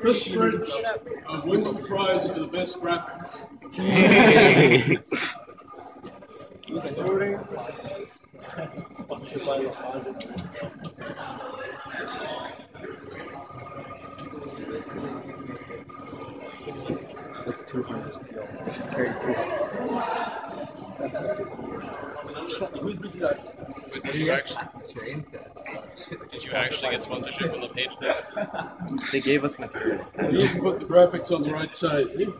Chris French. uh, wins the prize for the best graphics. That's 200. Did you actually, did you actually get sponsorship from LePage? They gave us materials. You even put the graphics on the right side.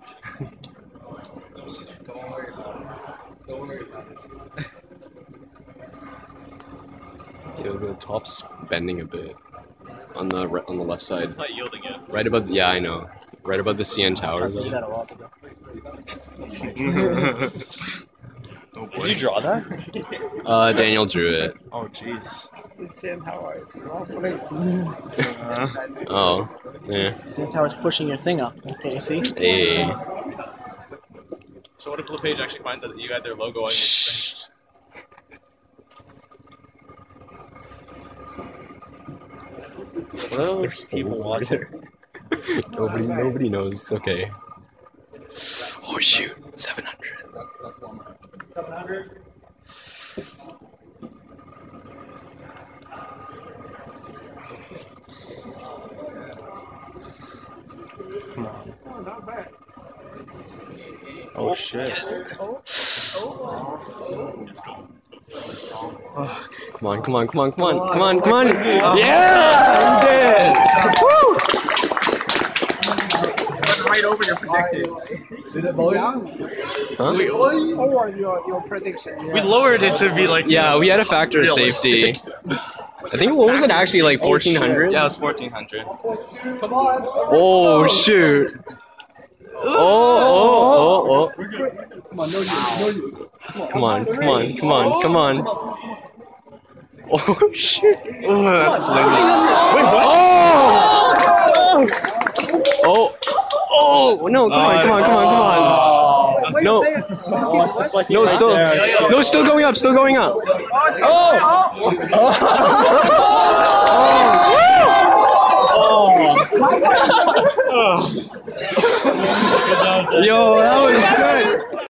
Yo, the top's bending a bit on the re- on the left side, It's not yielding yet. right above. The, Yeah, I know. Right above the CN tower. That's what you though. gotta walk about. Did you draw that? Uh, Daniel drew it. Oh, jeez. CN Tower is wrong place. Uh-huh. Oh, yeah. CN Tower's pushing your thing up. Okay, see? Hey. So what if LePage actually finds out that you had their logo on your screen? What are those people watching? Nobody, nobody knows. It's okay. Oh shoot, seven hundred. Come on. Oh, oh, shit. Come on, come on, come on, come on, come on, come on. Yeah, we did. right over your predicted. Huh? Or oh, your, uh, your prediction. We lowered it to be like. Yeah, we had a factor of safety. I think what was it actually like oh, fourteen hundred? Yeah, it was 1400. Oh shoot. Oh, oh, oh, oh. Come on, come on, come on, come on. Oh shit. Oh, that's limit. Oh! Oh! Oh! No, come on, come on, come on, come on. No. No, still, no, still going up, still going up. Oh! oh. Yo, that was good.